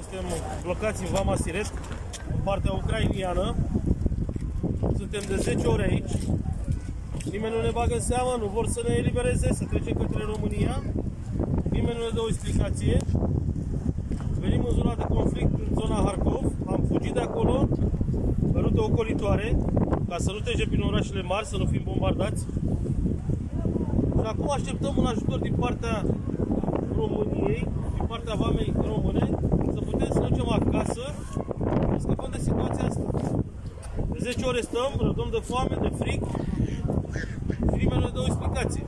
Suntem blocați în Vama Siret, în partea ucrainiană. Suntem de 10 ore aici. Nimeni nu ne bagă în seamă, nu vor să ne elibereze, să trecem către România. Nimeni nu ne dă o explicație. Venim în zona de conflict, în zona Harkov. Am fugit de acolo, pe rute ocolitoare, ca să nu trecem prin orașele mari, să nu fim bombardați. Și acum așteptăm un ajutor din partea României, din partea Vamei Române, să putem să ducem acasă, să scăpăm de situația asta. De 10 ore stăm, rădăm de foame, de frig și nimeni nu ne dă o explicație.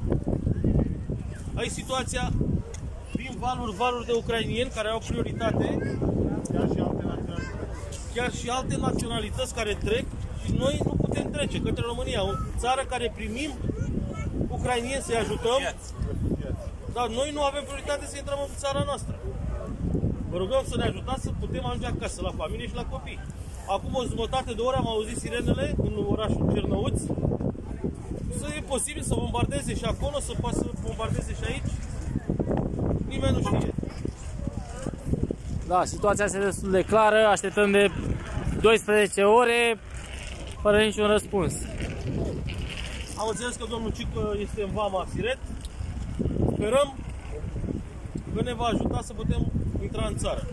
Aici situația, vin valuri, valuri de ucrainieni care au prioritate, Chiar și alte naționalități. chiar și alte naționalități care trec și noi nu putem trece către România, o țară care primim ucrainieni să-i ajutăm, dar noi nu avem prioritate să intrăm în țara noastră. Vă rugăm să ne ajutați să putem ajunge acasă, la familie și la copii. Acum o jumătate de oră am auzit sirenele în orașul Cernăuți. Să e posibil să bombardeze și acolo, să poată să bombardeze și aici. Nimeni nu știe. Da, situația este destul de clară, așteptăm de 12 ore fără niciun răspuns. Am înțeles că domnul Cică este în Vama Siret. Sperăm că ne va ajuta să putem intra în țară.